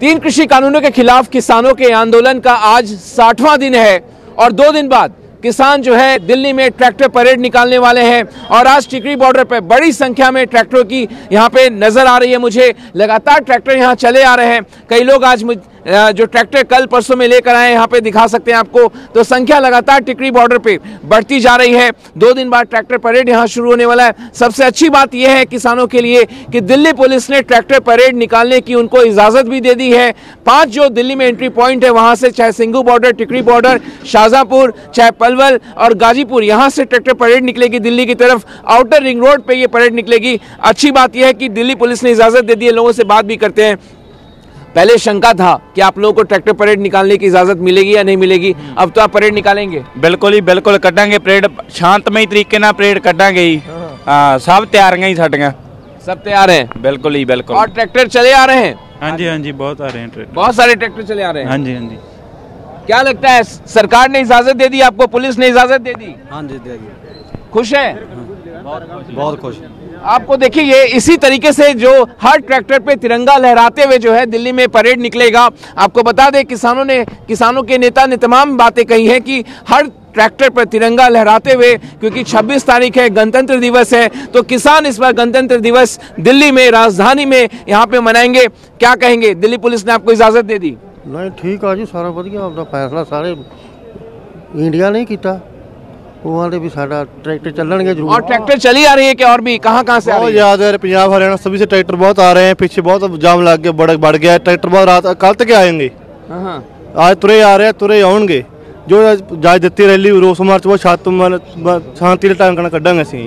तीन कृषि कानूनों के खिलाफ किसानों के आंदोलन का आज साठवां दिन है और दो दिन बाद किसान जो है दिल्ली में ट्रैक्टर परेड निकालने वाले हैं और आज टिकरी बॉर्डर पर बड़ी संख्या में ट्रैक्टरों की यहाँ पे नज़र आ रही है मुझे। लगातार ट्रैक्टर यहाँ चले आ रहे हैं। कई लोग आज जो ट्रैक्टर कल परसों में लेकर आए यहाँ पे दिखा सकते हैं आपको। तो संख्या लगातार टिकरी बॉर्डर पे बढ़ती जा रही है। दो दिन बाद ट्रैक्टर परेड यहाँ शुरू होने वाला है। सबसे अच्छी बात यह है किसानों के लिए कि दिल्ली पुलिस ने ट्रैक्टर परेड निकालने की उनको इजाज़त भी दे दी है। पाँच जो दिल्ली में एंट्री पॉइंट है, वहाँ से चाहे सिंगू बॉर्डर, टिकरी बॉर्डर, शाहजहांपुर, चाहे पलवल और गाजीपुर, यहाँ से ट्रैक्टर परेड निकलेगी दिल्ली की तरफ़। आउटर रिंग रोड पर यह परेड निकलेगी। अच्छी बात यह है कि दिल्ली पुलिस ने इजाज़त दे दी है, लोगों से बात भी करते हैं। पहले शंका था कि आप लोगों को ट्रैक्टर परेड निकालने की इजाज़त मिलेगी या नहीं मिलेगी? अब तो आप परेड निकालेंगे। ਬਿਲਕੁਲ ਹੀ ਬਿਲਕੁਲ परेड। ਪਰੇਡ ਸ਼ਾਂਤਮਈ ਤਰੀਕੇ ਨਾਲ ਪਰੇਡ ਕੱਢਾਂਗੇ ਜੀ। ਹਾਂ। ਸਭ ਤਿਆਰੀਆਂ सब तैयार है बिल्कुल ही बिल्कुल और ट्रैक्टर चले आ रहे हैं हाँ जी हाँ जी बहुत आ रहे हैं ट्रैक्टर बहुत सारे ट्रैक्टर चले आ रहे हैं हाँ जी हाँ जी क्या लगता है सरकार ने इजाज़त दे दी आपको पुलिस ने इजाज़त दे दी हाँ जी दे खुश है बहुत खुश आपको देखिए, ये इसी तरीके से जो हर ट्रैक्टर पे तिरंगा लहराते हुए जो है दिल्ली में परेड निकलेगा। आपको बता दें, किसानों ने, किसानों के नेता ने तमाम बातें कही हैं कि हर ट्रैक्टर पर तिरंगा लहराते हुए, क्योंकि 26 तारीख है, गणतंत्र दिवस है तो किसान इस बार गणतंत्र दिवस दिल्ली में, राजधानी में यहाँ पे मनाएँगे। क्या कहेंगे? दिल्ली पुलिस ने आपको इजाज़त दे दी। नहीं, ठीक है जी, सारा बढ़िया। अपना फैसला सारे इंडिया ने किया ਉਹ ਆਂਦੇ ਵੀ ਸਾਡਾ ਟਰੈਕਟਰ ਚੱਲਣਗੇ और ਜ਼ਰੂਰ ट्रैक्टर चली आ रही है कि और भी कहाँ कहाँ से आ बहुत रही है ज्यादा है पंजाब हरियाणा सभी से ट्रैक्टर बहुत आ रहे हैं पीछे बहुत जाम लग गया बढ़ बढ़ गया है ट्रैक्टर बहुत रात कल तक आएंगे हाँ, हाँ। आज तुरे आ रहे हैं तुरे आउणगे जो जाज ਦਿੱਤੀ रैली रोस मार्च वो छत शांति ढंग ਨਾਲ ਕੱਢਾਂਗੇ ਅਸੀਂ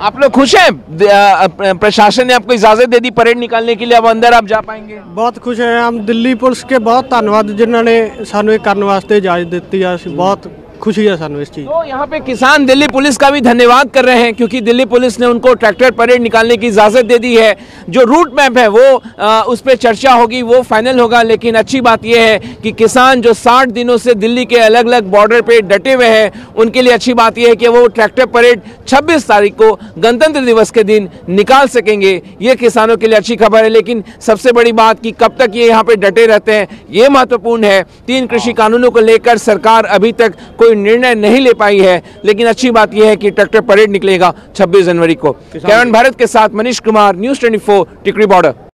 आप लोग खुश हैं द- अ, अ, प्रशासन ने आपको इजाजत दे दी परेड निकालने के लिए अब अंदर आप जा पाएंगे ਬਹੁਤ ਖੁਸ਼ ਹੈ ਹਮ ਦਿੱਲੀ ਪੁਲਿਸ ਕੇ ਬਹੁਤ ਧੰਨਵਾਦ ਜਿਨ੍ਹਾਂ ਨੇ ਸਾਨੂੰ ਇਹ ਕਰਨ ਵਾਸਤੇ ਇਜਾਜ਼ਤ ਦਿੱਤੀ ਹੈ ਅਸੀਂ ਬਹੁਤ खुशी है सानू इस चीज़। तो यहाँ पे किसान दिल्ली पुलिस का भी धन्यवाद कर रहे हैं क्योंकि दिल्ली पुलिस ने उनको ट्रैक्टर परेड निकालने की इजाज़त दे दी है। जो रूट मैप है वो आ, उस पर चर्चा होगी वो फाइनल होगा लेकिन अच्छी बात यह है कि किसान जो साठ दिनों से दिल्ली के अलग अलग बॉर्डर पर डटे हुए हैं उनके लिए अच्छी बात यह है कि वो ट्रैक्टर परेड छब्बीस तारीख को गणतंत्र दिवस के दिन निकाल सकेंगे। ये किसानों के लिए अच्छी खबर है लेकिन सबसे बड़ी बात कि कब तक ये यहाँ पे डटे रहते हैं ये महत्वपूर्ण है। तीन कृषि कानूनों को लेकर सरकार अभी तक कोई निर्णय नहीं ले पाई है लेकिन अच्छी बात यह है कि ट्रैक्टर परेड निकलेगा 26 जनवरी को। कैरन भारत के साथ मनीष कुमार न्यूज़ 24 टिकरी बॉर्डर।